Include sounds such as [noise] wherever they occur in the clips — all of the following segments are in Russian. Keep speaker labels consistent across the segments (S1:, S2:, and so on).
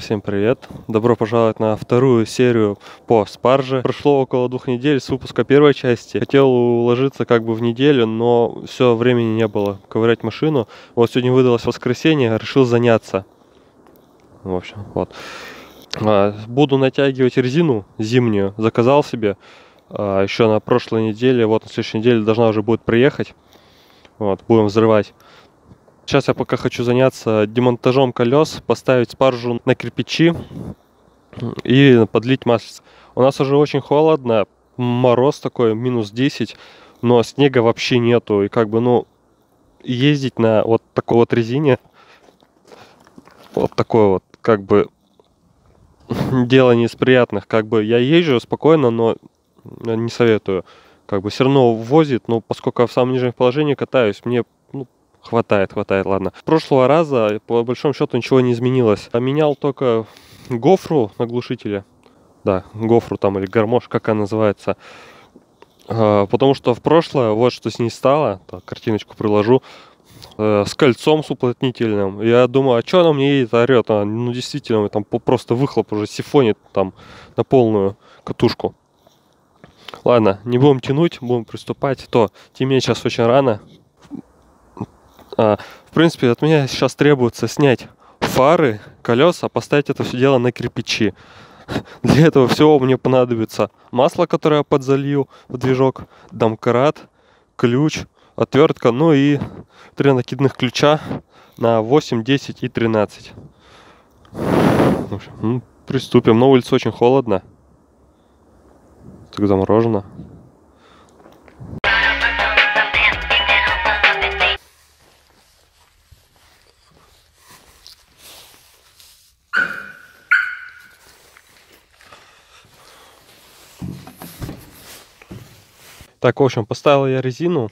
S1: Всем привет! Добро пожаловать на вторую серию по спарже. Прошло около двух недель с выпуска первой части. Хотел уложиться как бы в неделю, но все времени не было ковырять машину. Вот сегодня выдалось воскресенье, решил заняться. В общем, вот. А, буду натягивать резину зимнюю. Заказал себе а, еще на прошлой неделе. Вот на следующей неделе должна уже будет приехать. Вот, будем взрывать. Сейчас я пока хочу заняться демонтажом колес, поставить спаржу на кирпичи и подлить масло. У нас уже очень холодно, мороз такой, минус 10, но снега вообще нету. И как бы, ну, ездить на вот такой вот резине, вот такой вот, как бы, [laughs] дело не из приятных. Как бы я езжу спокойно, но не советую. Как бы все равно возит, но поскольку я в самом нижнем положении катаюсь, мне Хватает, хватает, ладно. прошлого раза, по большому счету, ничего не изменилось. Поменял только гофру на глушителе. Да, гофру там или гармош, как она называется. А, потому что в прошлое, вот что с ней стало, так, картиночку приложу, э, с кольцом с уплотнительным. Я думаю, а что она мне едет, орет? А, ну, действительно, там просто выхлоп уже сифонит там на полную катушку. Ладно, не будем тянуть, будем приступать. То темнее сейчас очень рано, а, в принципе, от меня сейчас требуется снять фары, колеса, поставить это все дело на кирпичи. [laughs] Для этого всего мне понадобится масло, которое я подзалью в движок, домкрат, ключ, отвертка, ну и три накидных ключа на 8, 10 и 13. Ну, приступим. На улице очень холодно. Так заморожено. Так, в общем, поставил я резину.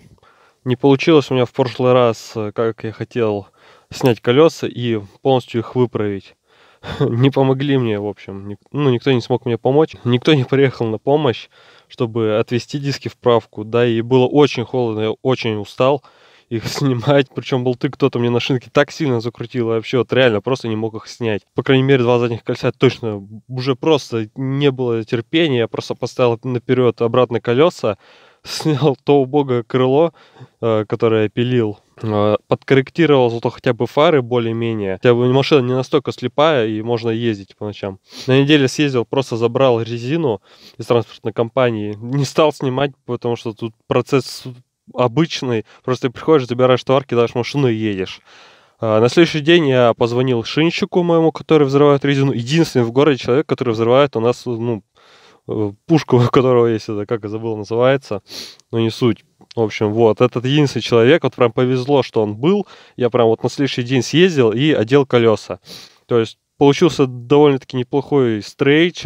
S1: Не получилось у меня в прошлый раз, э, как я хотел, снять колеса и полностью их выправить. [laughs] Не помогли мне, в общем. Ну, никто не смог мне помочь. Никто не приехал на помощь, чтобы отвести диски в правку. Да, и было очень холодно, я очень устал их [laughs] снимать. Причем болты кто-то мне на шинке так сильно закрутил, вообще вот реально просто не мог их снять. По крайней мере, два задних кольца точно уже просто не было терпения. Я просто поставил наперед обратно колеса, [laughs] снял то убогое крыло, э, которое пилил, э, подкорректировал зато хотя бы фары более-менее. Хотя бы машина не настолько слепая и можно ездить по ночам. На неделе съездил, просто забрал резину из транспортной компании. Не стал снимать, потому что тут процесс обычный. Просто приходишь, забираешь товар, кидаешь машину и едешь. А, на следующий день я позвонил шинщику моему, который взрывает резину. Единственный в городе человек, который взрывает у нас ну, Э, пушку, [laughs] у которого есть это, как я забыл, называется, но не суть. В общем, вот, этот единственный человек, вот прям повезло, что он был. Я прям вот на следующий день съездил и одел колеса. То есть получился довольно-таки неплохой стрейч.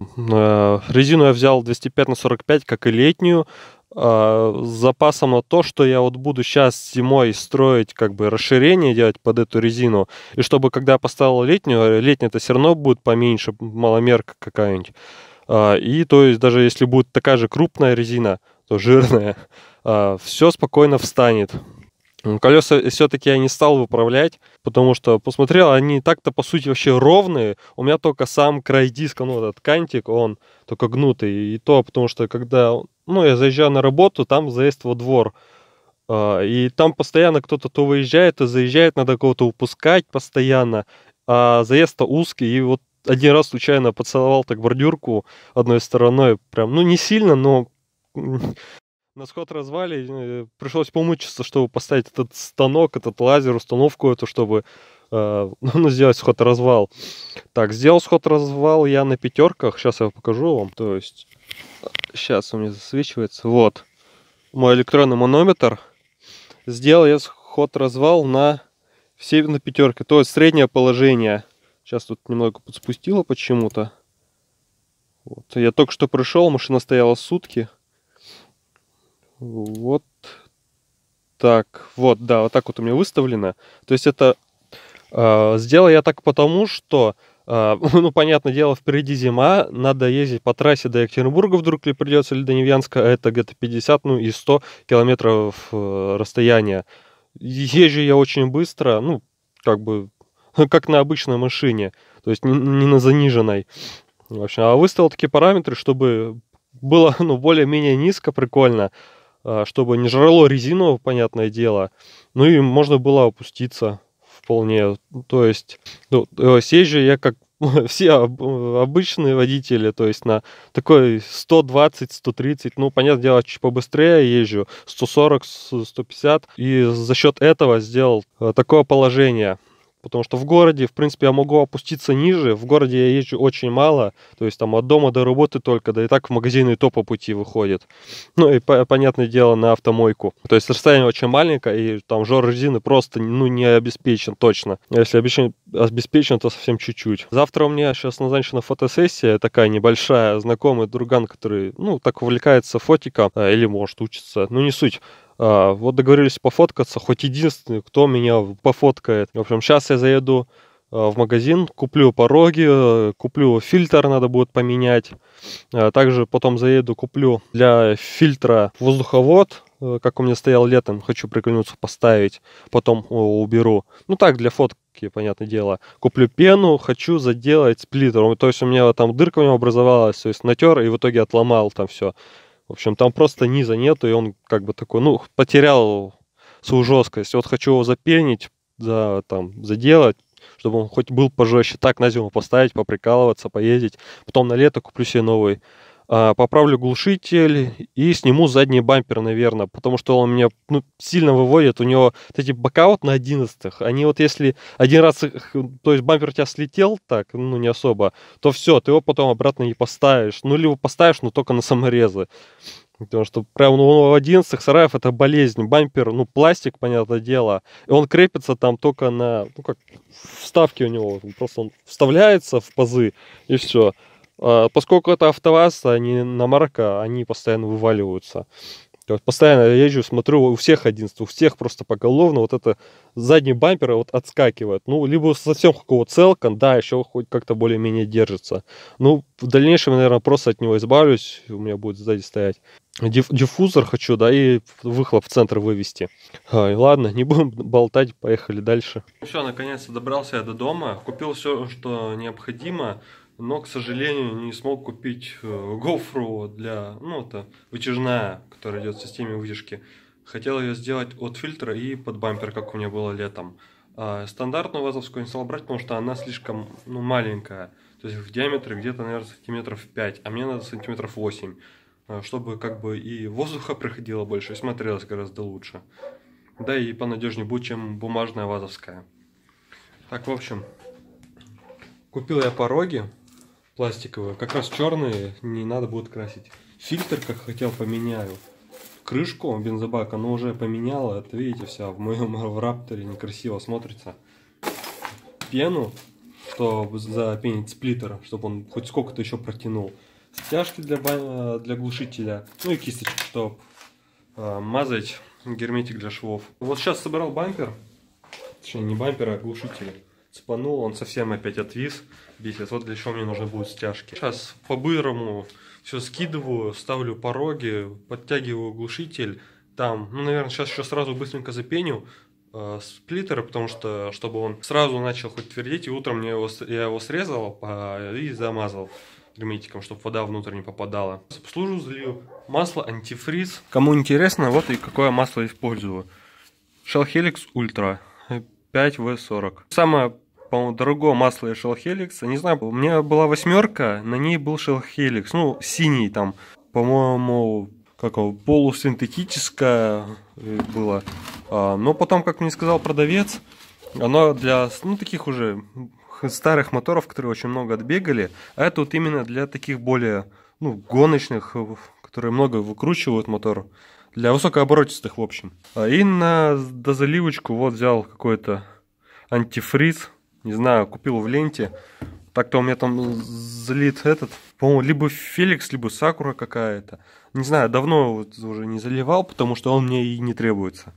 S1: Э, резину я взял 205 на 45, как и летнюю. Э, с запасом на то, что я вот буду сейчас зимой строить как бы расширение делать под эту резину. И чтобы когда я поставил летнюю, летняя-то все равно будет поменьше, маломерка какая-нибудь. А, и то есть даже если будет такая же крупная резина, то жирная, [laughs] а, все спокойно встанет. Колеса все-таки я не стал выправлять, потому что посмотрел, они так-то по сути вообще ровные. У меня только сам край диска, ну этот кантик, он только гнутый. И то, потому что когда, ну я заезжаю на работу, там заезд во двор. А, и там постоянно кто-то то выезжает, то заезжает, надо кого-то упускать постоянно. А заезд-то узкий, и вот один раз случайно поцеловал так бордюрку одной стороной, прям, ну не сильно, но [laughs] на сход развали, э, пришлось помучиться, чтобы поставить этот станок, этот лазер, установку эту, чтобы э, [laughs] ну, сделать сход-развал. Так, сделал сход-развал я на пятерках, сейчас я покажу вам, то есть, сейчас у меня засвечивается, вот, мой электронный манометр. Сделал я сход-развал на все на пятерке, то есть среднее положение – Сейчас тут немного подспустило почему-то. Вот. Я только что пришел, машина стояла сутки. Вот так. Вот, да, вот так вот у меня выставлено. То есть это э, сделал я так потому, что э, [laughs] ну, понятное дело, впереди зима, надо ездить по трассе до Екатеринбурга вдруг ли придется, или до Невьянска, а это где-то 50, ну и 100 километров э, расстояния. Езжу я очень быстро, ну, как бы [laughs] как на обычной машине, то есть не, не на заниженной. В общем, а выставил такие параметры, чтобы было [laughs] ну, более-менее низко, прикольно, а, чтобы не жрало резину, понятное дело, ну и можно было опуститься вполне. То есть, ну, съезжу я как [laughs] все обычные водители, то есть на такой 120-130, ну, понятное дело, чуть побыстрее езжу, 140-150, и за счет этого сделал э, такое положение – Потому что в городе, в принципе, я могу опуститься ниже. В городе я езжу очень мало. То есть там от дома до работы только. Да и так в магазины то по пути выходит. Ну и, понятное дело, на автомойку. То есть расстояние очень маленькое. И там жор резины просто ну, не обеспечен точно. Если обеспечен, обеспечен, то совсем чуть-чуть. Завтра у меня сейчас назначена фотосессия такая небольшая. Знакомый друган, который, ну, так увлекается фотиком. А, или может учиться. Ну, не суть. А, вот договорились пофоткаться, хоть единственный, кто меня пофоткает. В общем, сейчас я заеду а, в магазин, куплю пороги, куплю фильтр, надо будет поменять. А, также потом заеду, куплю для фильтра воздуховод, э, как у меня стоял летом, хочу прикольнуться поставить, потом уберу. Ну так, для фотки, понятное дело. Куплю пену, хочу заделать сплиттер. То есть у меня там дырка у него образовалась, то есть натер и в итоге отломал там все. В общем, там просто низа нету, и он как бы такой, ну, потерял свою жесткость. Вот хочу его запенить, за, там, заделать, чтобы он хоть был пожестче. Так на зиму поставить, поприкалываться, поездить. Потом на лето куплю себе новый. А, поправлю глушитель и сниму задний бампер, наверное, потому что он меня ну, сильно выводит. У него вот эти бока вот на одиннадцатых, они вот если один раз, то есть бампер у тебя слетел так, ну не особо, то все, ты его потом обратно не поставишь. Ну, либо поставишь, но только на саморезы. Потому что прям ну, в 11 сараев это болезнь. Бампер, ну, пластик, понятное дело. И он крепится там только на, ну, как вставки у него. Просто он вставляется в пазы, и все. А, поскольку это АвтоВАЗ, а не на марка, они постоянно вываливаются. Есть постоянно я езжу, смотрю, у всех 11, у всех просто поголовно вот это задний бампер вот отскакивает. Ну, либо совсем какого целкан, да, еще хоть как-то более-менее держится. Ну, в дальнейшем, наверное, просто от него избавлюсь, у меня будет сзади стоять. Диф диффузор хочу, да, и выхлоп в центр вывести. Ай, ладно, не будем болтать, поехали дальше. Все, наконец-то добрался я до дома, купил все, что необходимо но, к сожалению, не смог купить э, гофру для, ну, это вытяжная, которая идет в системе вытяжки. Хотел ее сделать от фильтра и под бампер, как у меня было летом. А стандартную вазовскую не стал брать, потому что она слишком ну, маленькая. То есть в диаметре где-то, наверное, сантиметров 5, а мне надо сантиметров 8, э, чтобы как бы и воздуха проходило больше, и смотрелось гораздо лучше. Да и понадежнее будет, чем бумажная вазовская. Так, в общем, купил я пороги пластиковые. Как раз черные не надо будет красить. Фильтр, как хотел, поменяю. Крышку бензобака, но уже поменяла. Это видите, вся в моем [laughs] в рапторе некрасиво смотрится. Пену, чтобы запенить сплиттер, чтобы он хоть сколько-то еще протянул. Стяжки для, для глушителя. Ну и кисточки, чтобы э, мазать герметик для швов. Вот сейчас собирал бампер. Точнее, не бампер, а глушитель цепанул, он совсем опять отвис, бесит. Вот для чего мне нужны будут стяжки. Сейчас по-бырому все скидываю, ставлю пороги, подтягиваю глушитель. Там, ну, наверное, сейчас еще сразу быстренько запеню э, сплиттер, потому что, чтобы он сразу начал хоть твердеть, и утром мне его, я его срезал э, и замазал герметиком, чтобы вода внутрь не попадала. Обслужу, залью масло антифриз. Кому интересно, вот и какое масло использую. Shell Helix Ultra 5В40. Самое по-моему, дорогое масло Shell Helix. Не знаю, у меня была восьмерка, на ней был Shell Helix, ну, синий там, по-моему, как его, полусинтетическое э, было. А, но потом, как мне сказал продавец, оно для, ну, таких уже старых моторов, которые очень много отбегали, а это вот именно для таких более, ну, гоночных, которые много выкручивают мотор для высокооборотистых, в общем. А, и на дозаливочку вот взял какой-то антифриз. Не знаю, купил в ленте. Так-то у меня там залит этот, по-моему, либо Феликс, либо Сакура какая-то. Не знаю, давно вот уже не заливал, потому что он мне и не требуется.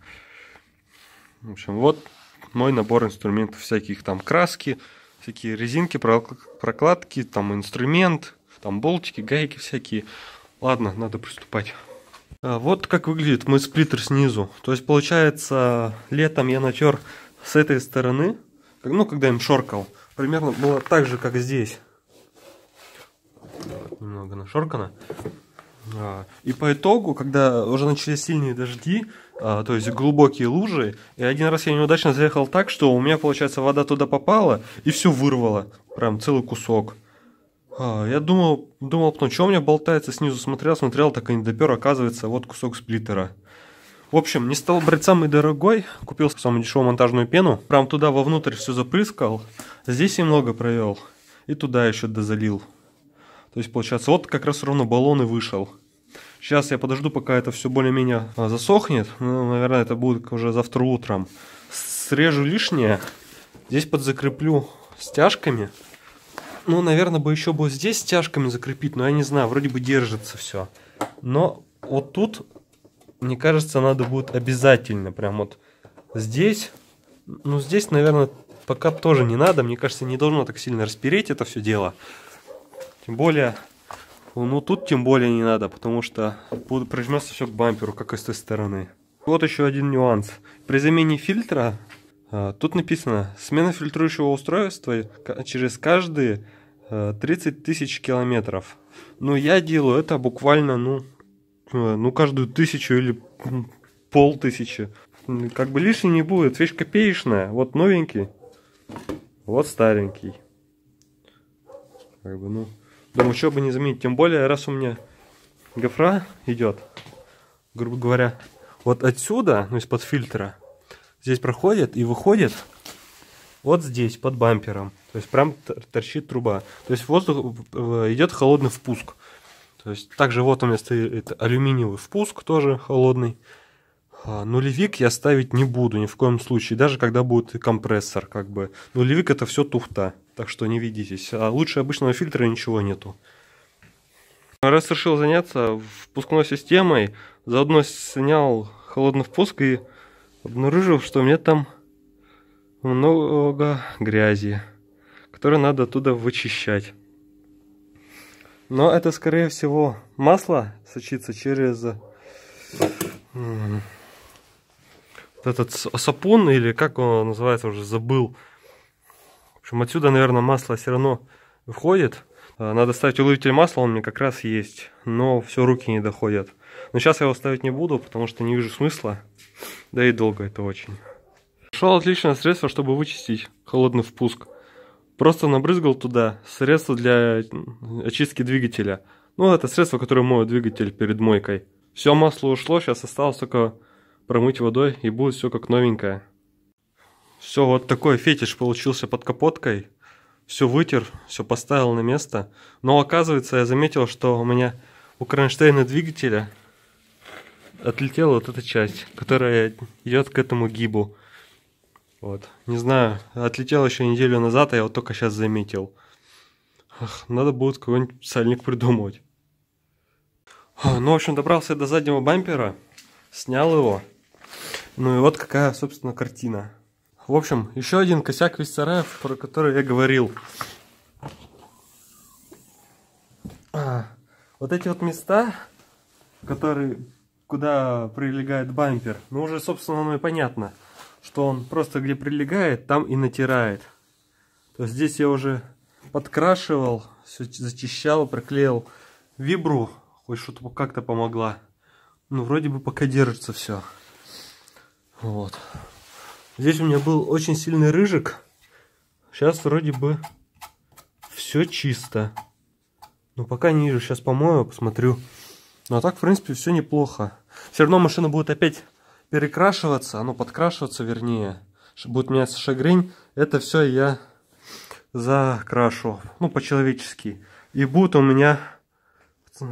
S1: В общем, вот мой набор инструментов всяких. Там краски, всякие резинки, прокладки, там инструмент, там болтики, гайки всякие. Ладно, надо приступать. А, вот как выглядит мой сплиттер снизу. То есть получается летом я натер с этой стороны, ну, когда им шоркал. Примерно было так же, как здесь. Немного нашоркано. А, и по итогу, когда уже начались сильные дожди, а, то есть глубокие лужи, и один раз я неудачно заехал так, что у меня, получается, вода туда попала и все вырвало. Прям целый кусок. А, я думал, думал, ну что у меня болтается снизу, смотрел, смотрел, так и не допер, оказывается, вот кусок сплиттера. В общем, не стал брать самый дорогой, купил самую дешевую монтажную пену, прям туда вовнутрь все запрыскал, здесь немного провел, и туда еще дозалил. То есть, получается, вот как раз ровно баллон и вышел. Сейчас я подожду, пока это все более-менее а, засохнет. Ну, наверное, это будет уже завтра утром. Срежу лишнее. Здесь подзакреплю стяжками. Ну, наверное, бы еще бы здесь стяжками закрепить, но я не знаю, вроде бы держится все. Но вот тут, мне кажется, надо будет обязательно прям вот здесь. Ну, здесь, наверное, пока тоже не надо. Мне кажется, не должно так сильно распереть это все дело. Тем более, ну тут тем более не надо, потому что прижмется все к бамперу, как и с той стороны. Вот еще один нюанс. При замене фильтра, тут написано, смена фильтрующего устройства через каждые 30 а, тысяч километров. Но я делаю это буквально, ну, а, ну каждую тысячу или полтысячи. Как бы лишний не будет, вещь копеечная. Вот новенький, вот старенький. Как бы, ну, Думаю, что бы не заменить. Тем более, раз у меня гофра идет, грубо говоря, вот отсюда, ну из-под фильтра, здесь проходит и выходит вот здесь, под бампером. То есть прям торчит труба. То есть воздух идет холодный впуск. То есть также вот у меня стоит алюминиевый впуск, тоже холодный. А, нулевик я ставить не буду ни в коем случае, даже когда будет компрессор, как бы. Нулевик это все туфта, так что не ведитесь. А лучше обычного фильтра ничего нету. Раз решил заняться впускной системой, заодно снял холодный впуск и обнаружил, что у меня там много грязи, которую надо оттуда вычищать. Но это, скорее всего, масло сочится через этот сапун, или как он называется, уже забыл. В общем, отсюда, наверное, масло все равно выходит. А, надо ставить уловитель масла, он мне как раз есть, но все руки не доходят. Но сейчас я его ставить не буду, потому что не вижу смысла, да и долго это очень. Нашел отличное средство, чтобы вычистить холодный впуск. Просто набрызгал туда средство для очистки двигателя. Ну, это средство, которое моет двигатель перед мойкой. Все масло ушло, сейчас осталось только промыть водой и будет все как новенькое. Все, вот такой фетиш получился под капоткой. Все вытер, все поставил на место. Но оказывается, я заметил, что у меня у кронштейна двигателя отлетела вот эта часть, которая идет к этому гибу. Вот. Не знаю, отлетел еще неделю назад, а я вот только сейчас заметил. Ах, надо будет какой-нибудь сальник придумывать. Ну, в общем, добрался до заднего бампера, снял его. Ну и вот какая, собственно, картина. В общем, еще один косяк Виссараев, про который я говорил. А, вот эти вот места, которые, куда прилегает бампер, ну уже, собственно, ну и понятно, что он просто где прилегает, там и натирает. То есть здесь я уже подкрашивал, все зачищал, проклеил вибру, хоть что-то как-то помогла. Ну, вроде бы пока держится все. Вот. Здесь у меня был очень сильный рыжик. Сейчас вроде бы все чисто. Но пока не вижу. Сейчас помою, посмотрю. Ну а так, в принципе, все неплохо. Все равно машина будет опять перекрашиваться, ну, подкрашиваться, вернее. Будет меняться шагрень. Это все я закрашу, ну, по-человечески. И будет у меня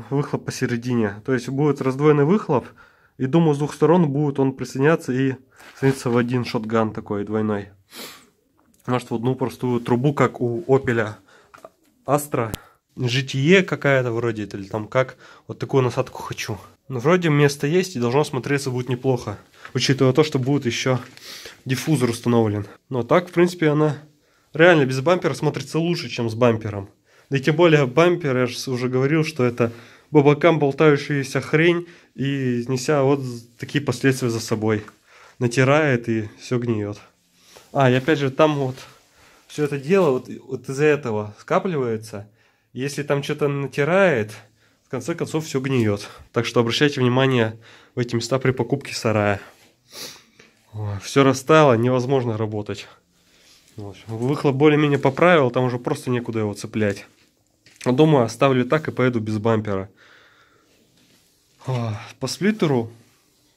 S1: выхлоп посередине. То есть будет раздвоенный выхлоп. И думаю, с двух сторон будет он присоединяться и соединиться в один шотган такой двойной. Может, в одну простую трубу, как у Opel Astra. GTE какая-то вроде, или там как. Вот такую насадку хочу. Но вроде место есть и должно смотреться будет неплохо. Учитывая то, что будет еще диффузор установлен. Но так, в принципе, она реально без бампера смотрится лучше, чем с бампером. Да и тем более бампер, я же уже говорил, что это по бокам болтающаяся хрень и неся вот такие последствия за собой. Натирает и все гниет. А, и опять же там вот все это дело вот, вот из-за этого скапливается. Если там что-то натирает, в конце концов все гниет. Так что обращайте внимание в эти места при покупке сарая. Все растаяло, невозможно работать. Выхлоп более-менее поправил, там уже просто некуда его цеплять. Думаю, оставлю так и поеду без бампера. По сплиттеру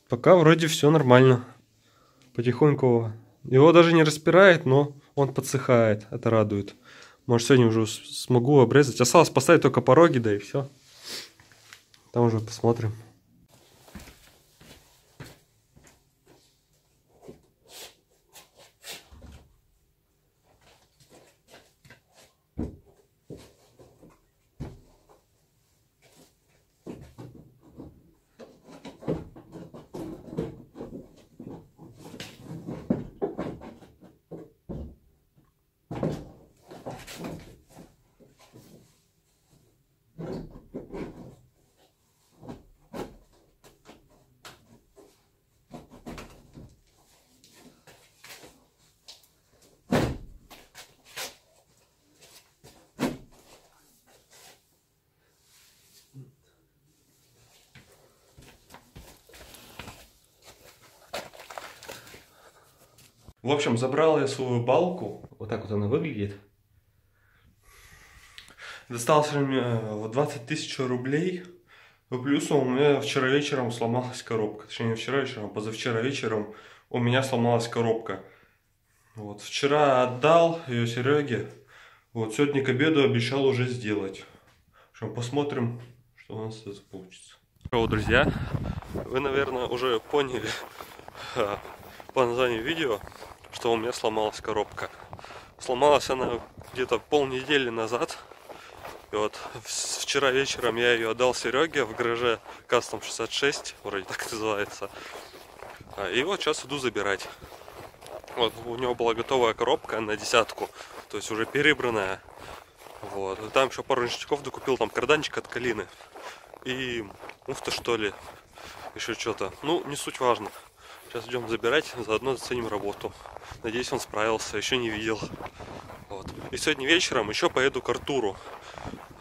S1: пока вроде все нормально. Потихоньку. Его даже не распирает, но он подсыхает. Это радует. Может, сегодня уже смогу обрезать. Осталось поставить только пороги, да и все. Там уже посмотрим. В общем, забрал я свою балку. Вот так вот она выглядит. Достался мне 20 тысяч рублей. И плюсом у меня вчера вечером сломалась коробка. Точнее, не вчера вечером, а позавчера вечером у меня сломалась коробка. Вот, вчера отдал ее Сереге. Вот, сегодня к обеду обещал уже сделать. В общем, посмотрим, что у нас это получится. Здорово, друзья. Вы, наверное, уже поняли [laughs] по названию видео, что у меня сломалась коробка. Сломалась она где-то полнедели назад. И вот вчера вечером я ее отдал Сереге в гараже Custom 66, вроде так [laughs] называется. А, и вот сейчас иду забирать. Вот у него была готовая коробка на десятку, то есть уже перебранная. Вот. И там еще пару ништяков докупил, там карданчик от Калины. И муфта что ли, еще что-то. Ну, не суть важно. Сейчас идем забирать, заодно заценим работу. Надеюсь, он справился, еще не видел. Вот. И сегодня вечером еще поеду к Артуру.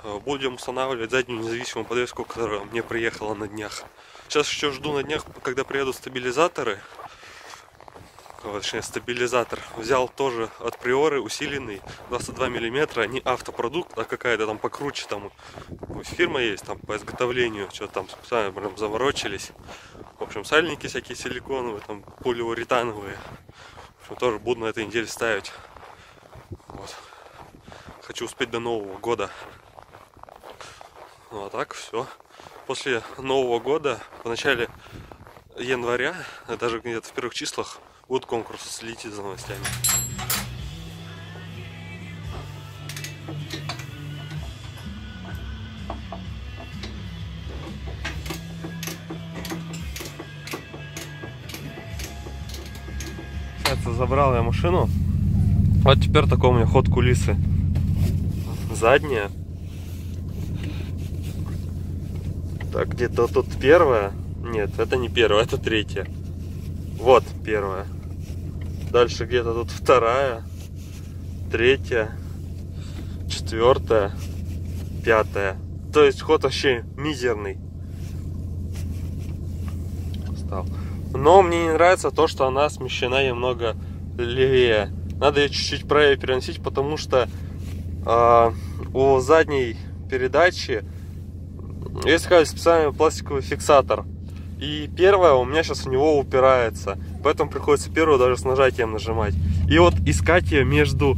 S1: Э, будем устанавливать заднюю независимую подвеску, которая мне приехала на днях. Сейчас еще жду на днях, когда приедут стабилизаторы. Точнее, стабилизатор. Взял тоже от приоры усиленный 22 миллиметра, не автопродукт, а какая-то там покруче там фирма есть там по изготовлению, что там специально прям заворочились. В общем, сальники всякие силиконовые, там полиуретановые. В общем, тоже буду на этой неделе ставить. Вот. Хочу успеть до Нового года. Ну а так все. После Нового года, в начале января, даже где-то в первых числах, будут конкурсы, следите за новостями. Сейчас забрал я машину. Вот теперь такой у меня ход кулисы. Задняя. Так, где-то тут первая. Нет, это не первая, это третья. Вот первая. Дальше где-то тут вторая, третья, четвертая, пятая. То есть ход вообще мизерный. Стал. Но мне не нравится то, что она смещена немного левее. Надо ее чуть-чуть правее переносить, потому что э, у задней передачи есть такой специальный пластиковый фиксатор. И первая у меня сейчас в него упирается. Поэтому приходится первую даже с нажатием нажимать. И вот искать ее между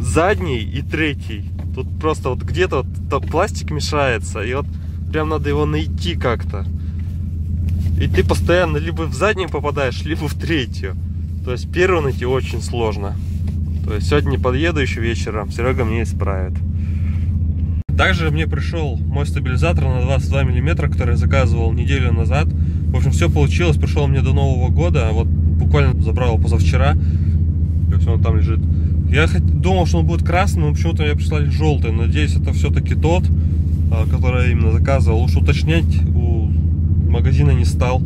S1: задней и третьей. Тут просто вот где-то вот пластик мешается. И вот прям надо его найти как-то. И ты постоянно либо в заднюю попадаешь, либо в третью. То есть первую найти очень сложно. То есть сегодня не подъеду еще вечером, Серега мне исправит. Также мне пришел мой стабилизатор на 22 мм, который я заказывал неделю назад. В общем, все получилось, пришел мне до Нового года. Вот буквально забрал его позавчера. То есть он там лежит. Я думал, что он будет красный, но почему-то мне прислали желтый. Надеюсь, это все-таки тот, а, который я именно заказывал. Лучше уточнять магазина не стал.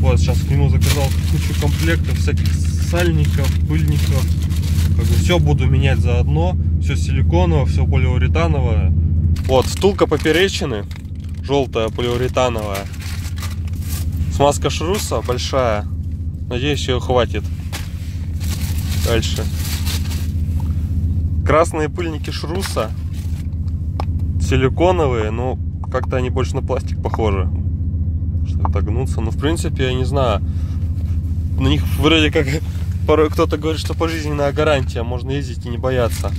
S1: Вот, сейчас к нему заказал кучу комплектов всяких сальников, пыльников, Все буду менять заодно. Все силиконовое, все полиуретановое. Вот, втулка поперечины. Желтая полиуретановая. Смазка шруса большая. Надеюсь, ее хватит. Дальше. Красные пыльники шруса. Силиконовые, но как-то они больше на пластик похожи. Что-то гнутся. Но в принципе, я не знаю. На них вроде как [laughs] порой кто-то говорит, что пожизненная гарантия, можно ездить и не бояться.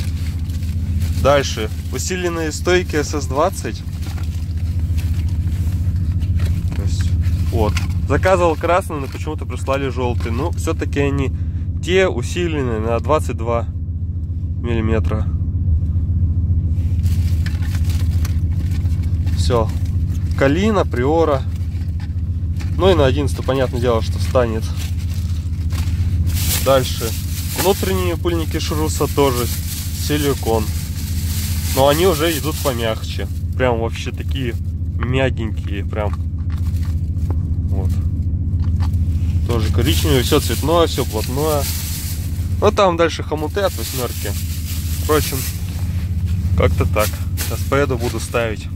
S1: Дальше. Усиленные стойки SS20. То есть, вот. Заказывал красный, но почему-то прислали желтый. Ну, все-таки они те усиленные на 22 миллиметра. Все. Калина, Приора. Ну и на 11 понятное дело, что встанет. Дальше. Внутренние пыльники шруса тоже силикон. Но они уже идут помягче. Прям вообще такие мягенькие. Прям. Вот. Тоже коричневые. Все цветное, все плотное. Ну там дальше хомуты от восьмерки. Впрочем, как-то так. Сейчас поеду, буду ставить.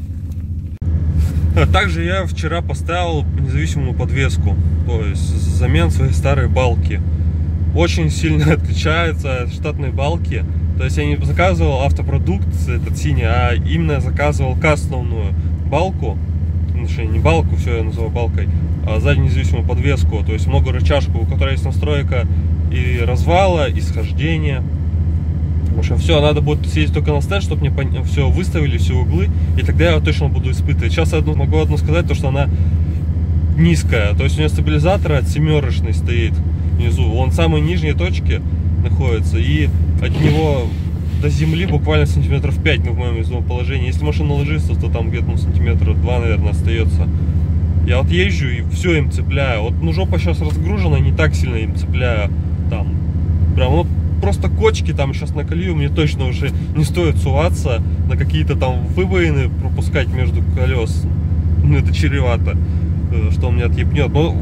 S1: Также я вчера поставил независимую подвеску. То есть замен своей старой балки очень сильно [laughs] отличается от штатной балки. То есть я не заказывал автопродукт этот синий, а именно заказывал кастомную балку. Точнее, не балку, все я называю балкой, а заднюю независимую подвеску. То есть много рычажку, у которой есть настройка и развала, и схождения. Общем, все, надо будет съездить только на стенд, чтобы мне все выставили, все углы, и тогда я точно буду испытывать. Сейчас я могу одно сказать, то что она низкая, то есть у нее стабилизатор от семерочный стоит внизу. Он в самой нижней точке находится, и от него до земли буквально сантиметров 5 ну, в моем изумом положении. Если машина ложится, то там где-то ну, сантиметра 2, наверное, остается. Я вот езжу и все им цепляю. Вот ну жопа сейчас разгружена, не так сильно им цепляю. Там прям ну просто кочки там сейчас на колею мне точно уже не стоит суваться на какие-то там выбоины пропускать между колес. Ну это чревато, э, что он меня отъебнет. Но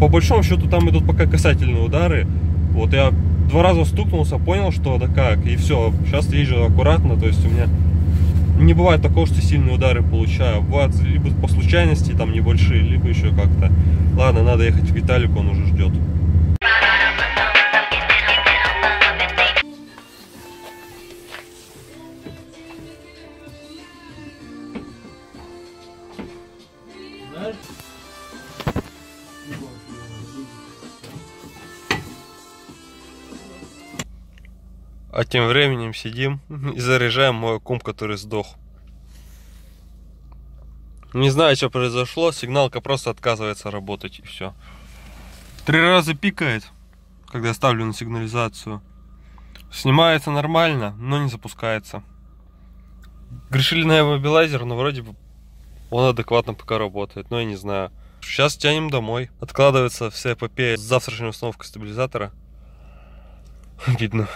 S1: по большому счету там идут пока касательные удары. Вот я два раза стукнулся, понял, что да как, и все. Сейчас езжу аккуратно, то есть у меня не бывает такого, что сильные удары получаю. Бывает либо по случайности, там небольшие, либо еще как-то. Ладно, надо ехать к Виталику, он уже ждет. А тем временем сидим [laughs] и заряжаем мой комп, который сдох. Не знаю, что произошло, сигналка просто отказывается работать и все. Три раза пикает, когда ставлю на сигнализацию. Снимается нормально, но не запускается. Грешили на иммобилайзер, но вроде бы он адекватно пока работает, но я не знаю. Сейчас тянем домой. Откладывается вся эпопея с завтрашней установкой стабилизатора. Видно.